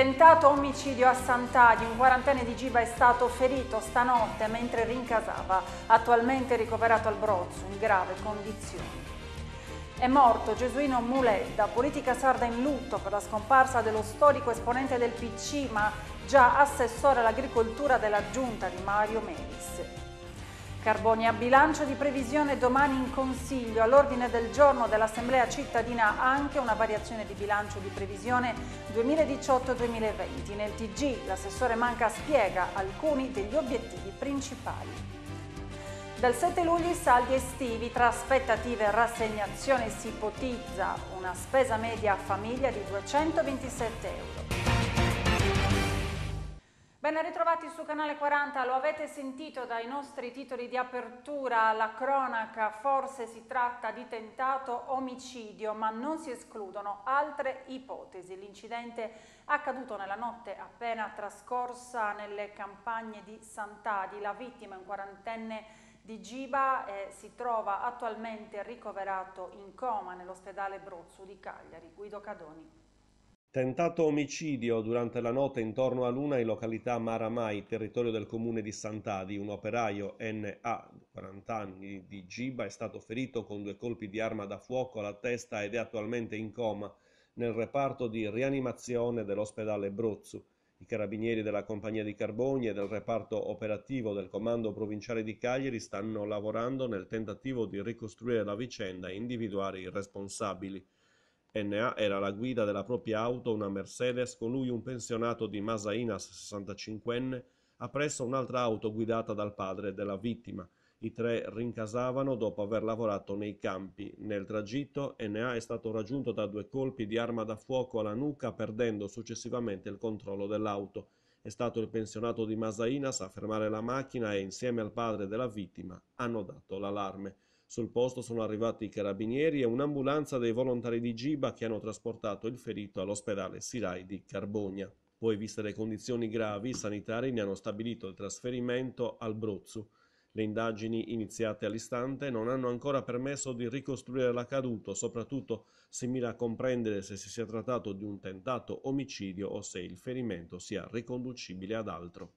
Tentato omicidio a Sant'Adi, un quarantenne di Giba è stato ferito stanotte mentre rincasava, attualmente ricoverato al Brozzo in grave condizioni. È morto Gesuino Muledda, politica sarda in lutto per la scomparsa dello storico esponente del PC, ma già assessore all'agricoltura della giunta di Mario Melis. Carboni a bilancio di previsione domani in Consiglio. All'ordine del giorno dell'Assemblea cittadina anche una variazione di bilancio di previsione 2018-2020. Nel TG l'assessore Manca spiega alcuni degli obiettivi principali. Dal 7 luglio i saldi estivi, tra aspettative e rassegnazione si ipotizza una spesa media a famiglia di 227 euro. Ben ritrovati su Canale 40, lo avete sentito dai nostri titoli di apertura, la cronaca, forse si tratta di tentato omicidio, ma non si escludono altre ipotesi. L'incidente accaduto nella notte appena trascorsa nelle campagne di Sant'Adi, la vittima, un quarantenne di Giba, eh, si trova attualmente ricoverato in coma nell'ospedale Brozzu di Cagliari. Guido Cadoni. Tentato omicidio durante la notte intorno a Luna in località Maramai, territorio del comune di Sant'Adi. Un operaio NA, 40 anni, di Giba è stato ferito con due colpi di arma da fuoco alla testa ed è attualmente in coma nel reparto di rianimazione dell'ospedale Brozzu. I carabinieri della compagnia di Carboni e del reparto operativo del comando provinciale di Cagliari stanno lavorando nel tentativo di ricostruire la vicenda e individuare i responsabili. N.A. era alla guida della propria auto, una Mercedes, con lui un pensionato di Masainas 65enne, appresso un'altra auto guidata dal padre della vittima. I tre rincasavano dopo aver lavorato nei campi. Nel tragitto N.A. è stato raggiunto da due colpi di arma da fuoco alla nuca, perdendo successivamente il controllo dell'auto. È stato il pensionato di Masainas a fermare la macchina e insieme al padre della vittima hanno dato l'allarme. Sul posto sono arrivati i carabinieri e un'ambulanza dei volontari di Giba che hanno trasportato il ferito all'ospedale Sirai di Carbogna. Poi, viste le condizioni gravi, i sanitari ne hanno stabilito il trasferimento al Brozzu. Le indagini iniziate all'istante non hanno ancora permesso di ricostruire l'accaduto, soprattutto si mira a comprendere se si sia trattato di un tentato omicidio o se il ferimento sia riconducibile ad altro.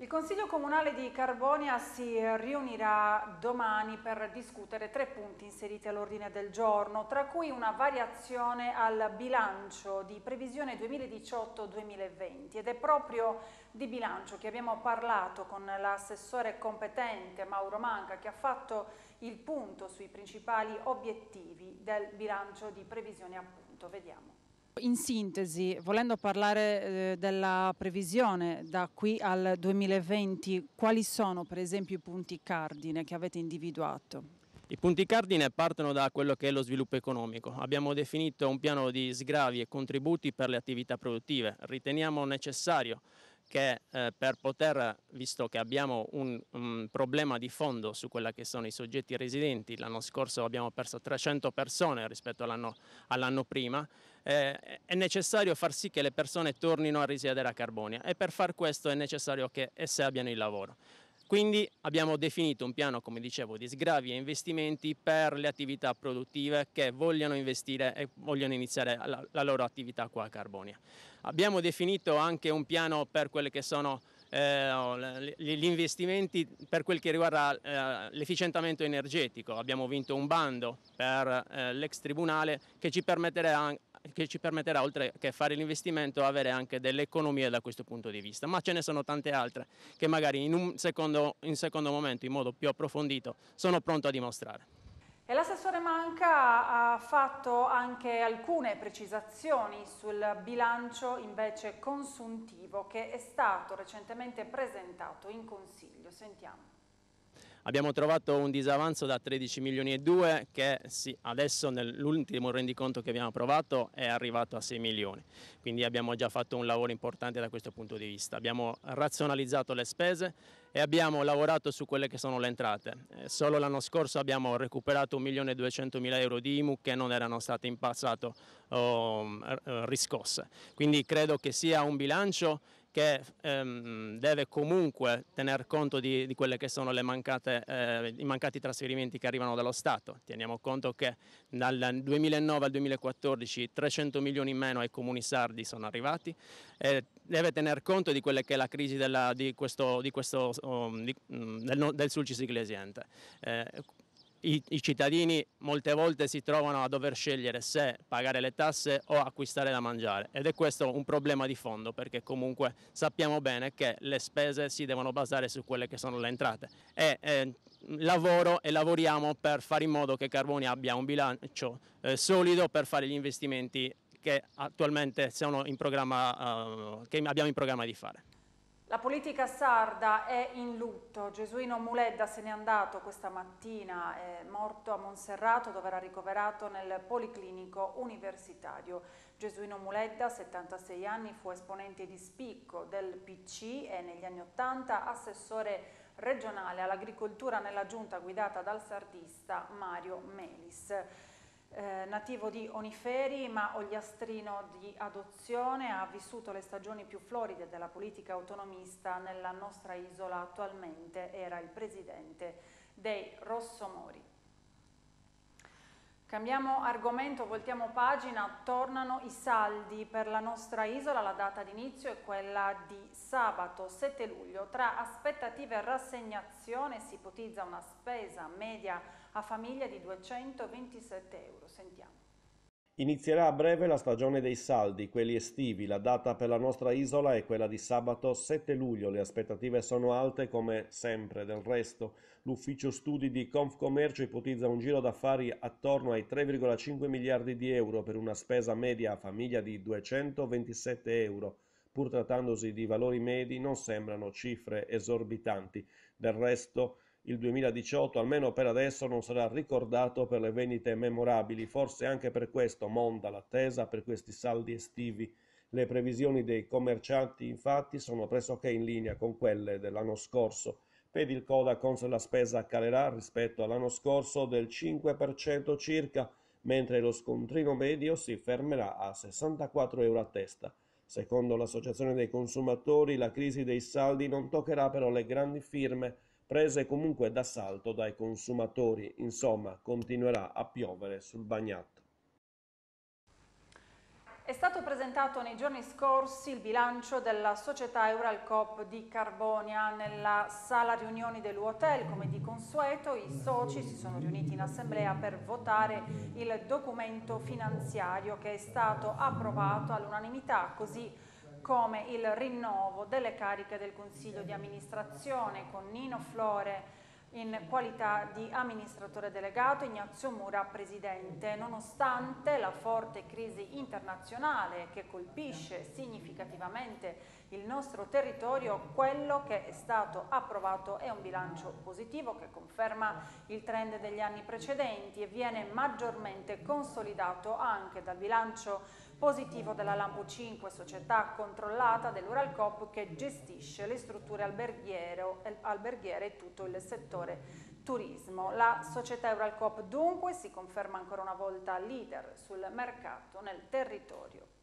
Il Consiglio Comunale di Carbonia si riunirà domani per discutere tre punti inseriti all'ordine del giorno, tra cui una variazione al bilancio di previsione 2018-2020 ed è proprio di bilancio che abbiamo parlato con l'assessore competente Mauro Manca che ha fatto il punto sui principali obiettivi del bilancio di previsione appunto. Vediamo. In sintesi, volendo parlare eh, della previsione da qui al 2020, quali sono per esempio i punti cardine che avete individuato? I punti cardine partono da quello che è lo sviluppo economico. Abbiamo definito un piano di sgravi e contributi per le attività produttive. Riteniamo necessario che eh, per poter, visto che abbiamo un, un, problema di fondo su quelli che sono i soggetti residenti, l'anno scorso abbiamo perso 300 persone rispetto all'anno all prima, eh, è necessario far sì che le persone tornino a risiedere a Carbonia e per far questo è necessario che esse abbiano il lavoro. Quindi abbiamo definito un piano, come dicevo, di sgravi e investimenti per le attività produttive che vogliono investire e vogliono iniziare la, la loro attività qua a Carbonia. Abbiamo definito anche un piano per quelle che sono eh, gli investimenti per quel che riguarda eh, l'efficientamento energetico. Abbiamo vinto un bando per eh, l'ex tribunale che ci permetterà che ci permetterà oltre che fare l'investimento avere anche delle economie da questo punto di vista, ma ce ne sono tante altre che magari in un secondo, in secondo momento in modo più approfondito sono pronto a dimostrare. E l'assessore Manca ha fatto anche alcune precisazioni sul bilancio invece consuntivo che è stato recentemente presentato in Consiglio. Sentiamo. Abbiamo trovato un disavanzo da 13 milioni e 2 che sì, adesso nell'ultimo rendiconto che abbiamo approvato è arrivato a 6 milioni, quindi abbiamo già fatto un lavoro importante da questo punto di vista. Abbiamo razionalizzato le spese e abbiamo lavorato su quelle che sono le entrate. Eh, solo l'anno scorso abbiamo recuperato 1 milione e 200 mila euro di IMU che non erano state in passato oh, riscosse. Quindi credo che sia un bilancio che ehm, deve comunque tener conto di, di quelle che sono mancate, eh, i mancati trasferimenti che arrivano dallo Stato. Teniamo conto che dal 2009 al 2014 300 milioni in meno ai comuni sardi sono arrivati e deve tener conto di quella che è la crisi della, di questo, di questo, um, di, mm, del, del Sulcis Iglesiente. Eh, i, i, cittadini molte volte si trovano a dover scegliere se pagare le tasse o acquistare da mangiare ed è questo un problema di fondo perché comunque sappiamo bene che le spese si devono basare su quelle che sono le entrate e eh, lavoro e lavoriamo per fare in modo che Carboni abbia un bilancio eh, solido per fare gli investimenti che attualmente in uh, che abbiamo in programma di fare. La politica sarda è in lutto. Gesuino Muledda se n'è andato questa mattina, è morto a Monserrato dove era ricoverato nel Policlinico Universitario. Gesuino Muledda, 76 anni, fu esponente di spicco del PC e negli anni 80 assessore regionale all'agricoltura nella giunta guidata dal sardista Mario Melis eh, nativo di Oniferi ma ogliastrino di adozione, ha vissuto le stagioni più floride della politica autonomista nella nostra isola attualmente, era il presidente dei Rossomori. Cambiamo argomento, voltiamo pagina, tornano i saldi per la nostra isola, la data d'inizio è quella di sabato 7 luglio. Tra aspettative e rassegnazione si ipotizza una spesa media a famiglia di 227 euro. Sentiamo. Inizierà a breve la stagione dei saldi, quelli estivi. La data per la nostra isola è quella di sabato 7 luglio. Le aspettative sono alte come sempre. Del resto, l'ufficio studi di Confcommercio ipotizza un giro d'affari attorno ai 3,5 miliardi di euro per una spesa media a famiglia di 227 euro. Pur trattandosi di valori medi, non sembrano cifre esorbitanti. Del resto, il 2018, almeno per adesso, non sarà ricordato per le vendite memorabili, forse anche per questo monta l'attesa per questi saldi estivi. Le previsioni dei commercianti infatti sono pressoché in linea con quelle dell'anno scorso. Per il Codacons la spesa calerà rispetto all'anno scorso del 5% circa, mentre lo scontrino medio si fermerà a 64 euro a testa. Secondo l'Associazione dei consumatori, la crisi dei saldi non toccherà però le grandi firme, prese comunque d'assalto dai consumatori, insomma continuerà a piovere sul bagnato. È stato presentato nei giorni scorsi il bilancio della società Euralcop di Carbonia nella sala riunioni dell'Uotel. Come di consueto i soci si sono riuniti in assemblea per votare il documento finanziario che è stato approvato all'unanimità così come il rinnovo delle cariche del Consiglio di amministrazione con Nino Flore in qualità di amministratore delegato, Ignazio Mura presidente, nonostante la forte crisi internazionale che colpisce significativamente il nostro territorio, quello che è stato approvato è un bilancio positivo che conferma il trend degli anni precedenti e viene maggiormente consolidato anche dal bilancio positivo della Lampo 5, società controllata dell'Uralcop che gestisce le strutture alberghiere e tutto il settore turismo. La società Euralcoop dunque si conferma ancora una volta leader sul mercato nel territorio.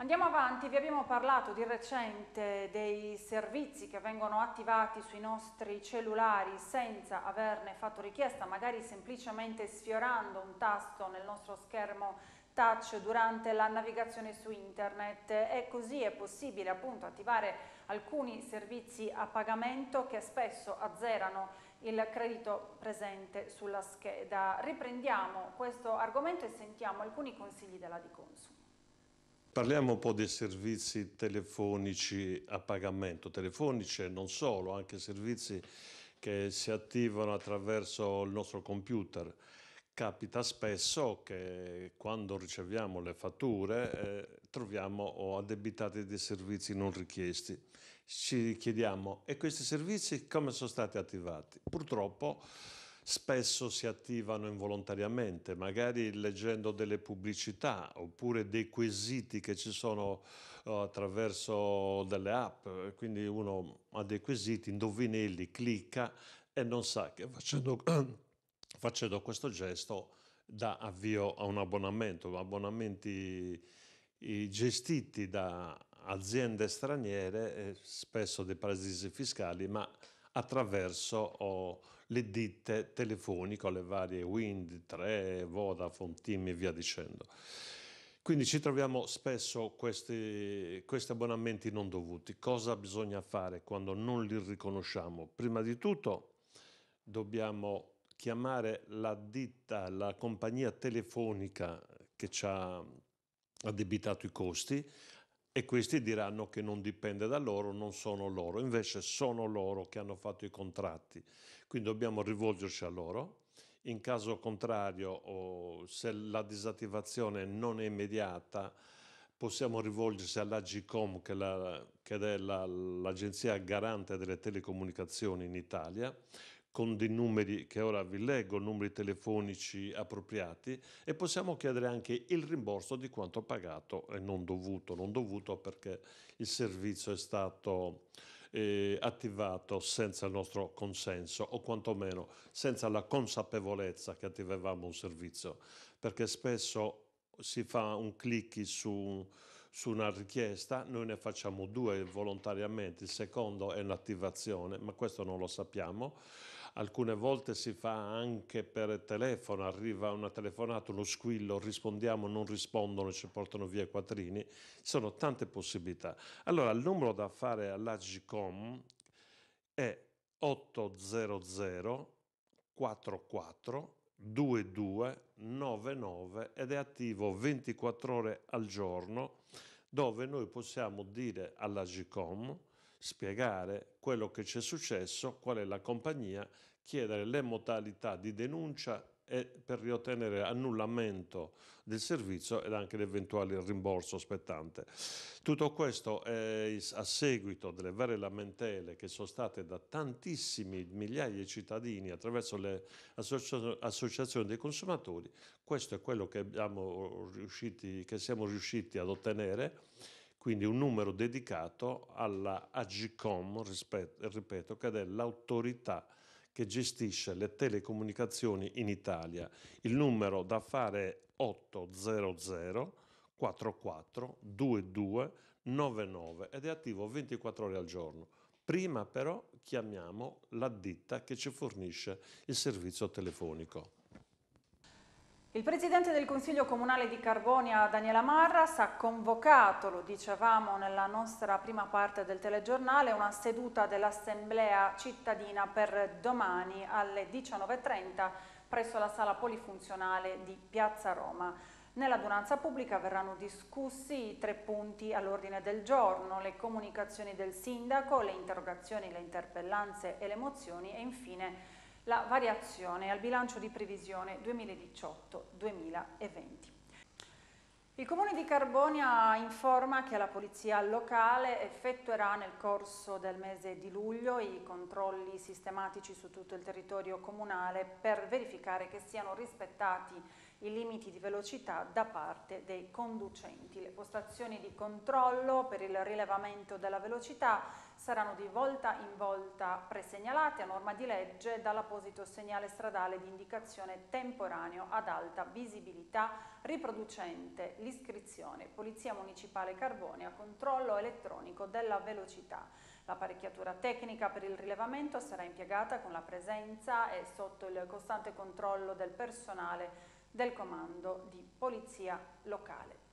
Andiamo avanti, vi abbiamo parlato di recente dei servizi che vengono attivati sui nostri cellulari senza averne fatto richiesta, magari semplicemente sfiorando un tasto nel nostro schermo touch durante la navigazione su internet e così è possibile appunto attivare alcuni servizi a pagamento che spesso azzerano il credito presente sulla scheda. Riprendiamo questo argomento e sentiamo alcuni consigli della Di Consum. Parliamo un po' dei servizi telefonici a pagamento, telefonici e non solo, anche servizi che si attivano attraverso il nostro computer. Capita spesso che quando riceviamo le fatture eh, troviamo addebitati dei servizi non richiesti. Ci chiediamo, e questi servizi come sono stati attivati? Purtroppo spesso si attivano involontariamente, magari leggendo delle pubblicità oppure dei quesiti che ci sono uh, attraverso delle app, quindi uno ha dei quesiti, indovinelli, clicca e non sa che facendo, facendo questo gesto dà avvio a un abbonamento, abbonamenti gestiti da aziende straniere, eh, spesso dei paradisi fiscali, ma attraverso oh, le ditte telefoniche, le varie Wind, 3, Vodafone, Team e via dicendo. Quindi ci troviamo spesso questi, questi, abbonamenti non dovuti. Cosa bisogna fare quando non li riconosciamo? Prima di tutto dobbiamo chiamare la ditta, la compagnia telefonica che ci ha addebitato i costi e questi diranno che non dipende da loro, non sono loro, invece sono loro che hanno fatto i contratti, quindi dobbiamo rivolgerci a loro. In caso contrario, o se la disattivazione non è immediata, possiamo rivolgersi all'Agicom, che, la, che è l'agenzia garante delle telecomunicazioni in Italia, con dei numeri che ora vi leggo, numeri telefonici appropriati e possiamo chiedere anche il rimborso di quanto pagato e non dovuto, non dovuto perché il servizio è stato eh, attivato senza il nostro consenso o quantomeno senza la consapevolezza che attivavamo un servizio, perché spesso si fa un click su, su una richiesta, noi ne facciamo due volontariamente, il secondo è l'attivazione, ma questo non lo sappiamo alcune volte si fa anche per telefono, arriva una telefonata, uno squillo, rispondiamo, non rispondono, ci portano via i quattrini, ci sono tante possibilità. Allora il numero da fare all'Agicom è 800 44 2299 ed è attivo 24 ore al giorno dove noi possiamo dire all'Agicom spiegare quello che ci è successo, qual è la compagnia, chiedere le modalità di denuncia per riottenere annullamento del servizio ed anche l'eventuale rimborso spettante. Tutto questo è a seguito delle varie lamentele che sono state da tantissimi migliaia di cittadini attraverso le associazioni dei consumatori. Questo è quello che, riusciti, che siamo riusciti ad ottenere quindi un numero dedicato alla Agicom, ripeto, che è l'autorità che gestisce le telecomunicazioni in Italia. Il numero da fare è 800 44 22 99 ed è attivo 24 ore al giorno. Prima però chiamiamo la ditta che ci fornisce il servizio telefonico. Il Presidente del Consiglio Comunale di Carbonia, Daniela Marras, ha convocato, lo dicevamo nella nostra prima parte del telegiornale, una seduta dell'Assemblea cittadina per domani alle 19.30 presso la sala polifunzionale di Piazza Roma. Nell'adunanza pubblica verranno discussi i tre punti all'ordine del giorno, le comunicazioni del sindaco, le interrogazioni, le interpellanze e le mozioni e infine la variazione al bilancio di previsione 2018-2020. Il Comune di Carbonia informa che la Polizia locale effettuerà nel corso del mese di luglio i controlli sistematici su tutto il territorio comunale per verificare che siano rispettati i limiti di velocità da parte dei conducenti. Le postazioni di controllo per il rilevamento della velocità saranno di volta in volta presegnalate a norma di legge dall'apposito segnale stradale di indicazione temporaneo ad alta visibilità riproducente l'iscrizione Polizia Municipale Carbonia controllo elettronico della velocità. L'apparecchiatura tecnica per il rilevamento sarà impiegata con la presenza e sotto il costante controllo del personale del comando di polizia locale.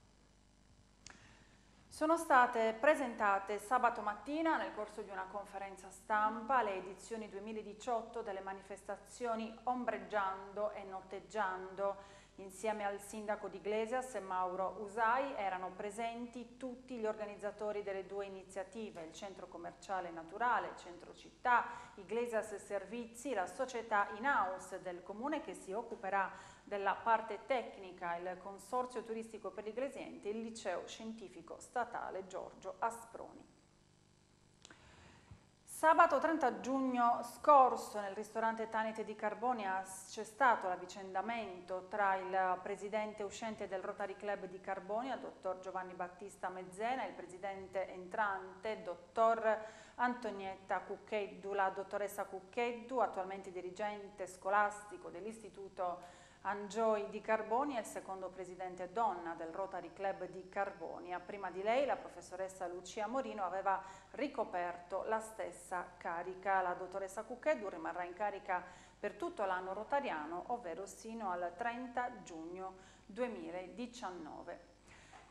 Sono state presentate sabato mattina nel corso di una conferenza stampa le edizioni 2018 delle manifestazioni Ombreggiando e Notteggiando. Insieme al sindaco di Iglesias e Mauro Usai erano presenti tutti gli organizzatori delle due iniziative, il centro commerciale naturale, centro città, Iglesias Servizi, la società in-house del comune che si occuperà della parte tecnica il Consorzio Turistico per l'Iglesiente e il Liceo Scientifico Statale Giorgio Asproni. Sabato 30 giugno scorso nel ristorante Tanite di Carbonia c'è stato l'avvicendamento tra il presidente uscente del Rotary Club di Carbonia, dottor Giovanni Battista Mezzena, e il presidente entrante, dottor Antonietta Cuccheddu, la dottoressa Cuccheddu, attualmente dirigente scolastico dell'Istituto Angioi di Carboni è il secondo presidente donna del Rotary Club di Carbonia. Prima di lei la professoressa Lucia Morino aveva ricoperto la stessa carica. La dottoressa Cucchedu rimarrà in carica per tutto l'anno rotariano, ovvero sino al 30 giugno 2019.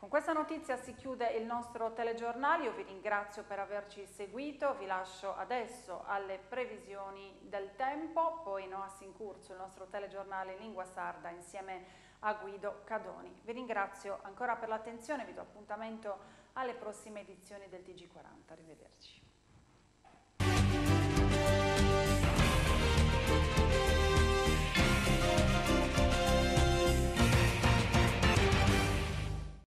Con questa notizia si chiude il nostro telegiornale, io vi ringrazio per averci seguito, vi lascio adesso alle previsioni del tempo, poi Noas in corso il nostro telegiornale in lingua sarda insieme a Guido Cadoni. Vi ringrazio ancora per l'attenzione, vi do appuntamento alle prossime edizioni del TG40, arrivederci.